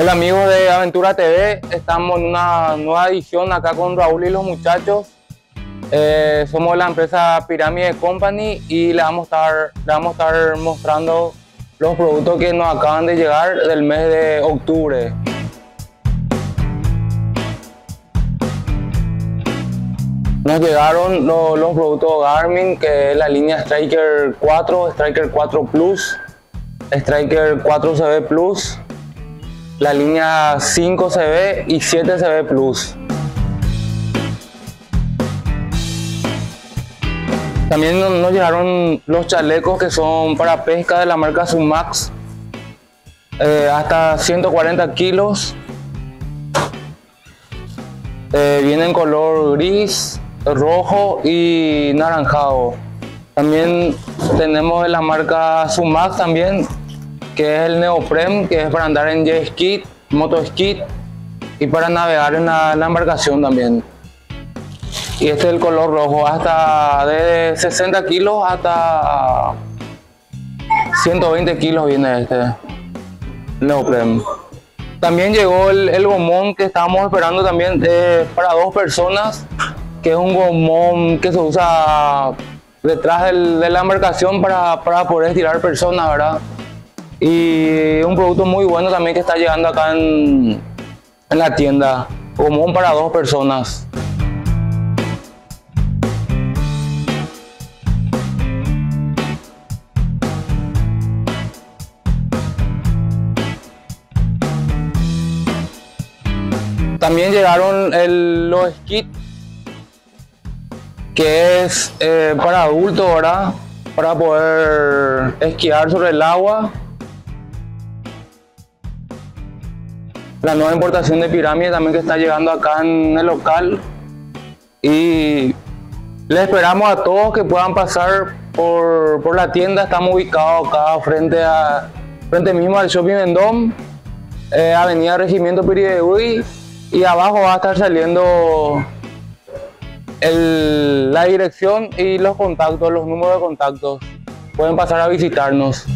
Hola amigos de Aventura TV, estamos en una nueva edición acá con Raúl y los muchachos. Eh, somos la empresa Pyramid Company y le vamos, a estar, vamos a estar mostrando los productos que nos acaban de llegar del mes de octubre. Nos llegaron los, productos Garmin, que es la línea Striker 4, Striker 4 Plus, Striker 4 CB Plus, la línea 5 CB y 7 CB Plus. También nos llegaron los chalecos que son para pesca de la marca Sumax, eh, hasta 140 kilos. Eh, viene en color gris, rojo y naranjado. También tenemos de la marca Sumax también, que es el neoprem, que es para andar en jet ski, moto ski y para navegar en la, embarcación también. Y este es el color rojo, hasta de 60 kilos hasta 120 kilos viene este neoprem. También llegó el, gomón que estábamos esperando también eh, para dos personas que es un gomón que se usa detrás de la embarcación para, poder estirar personas, ¿verdad? Y un producto muy bueno también que está llegando acá en, en la tienda, gomón para dos personas. También llegaron los skits que es eh, para adultos, ¿verdad? Para poder esquiar sobre el agua. La nueva importación de pirámide también que está llegando acá en el local. Y les esperamos a todos que puedan pasar por, la tienda. Estamos ubicados acá frente a frente mismo al Shopping Vendôme, eh, Avenida Regimiento Piridehuy y abajo va a estar saliendo la dirección y los contactos, los números de contactos. Pueden pasar a visitarnos.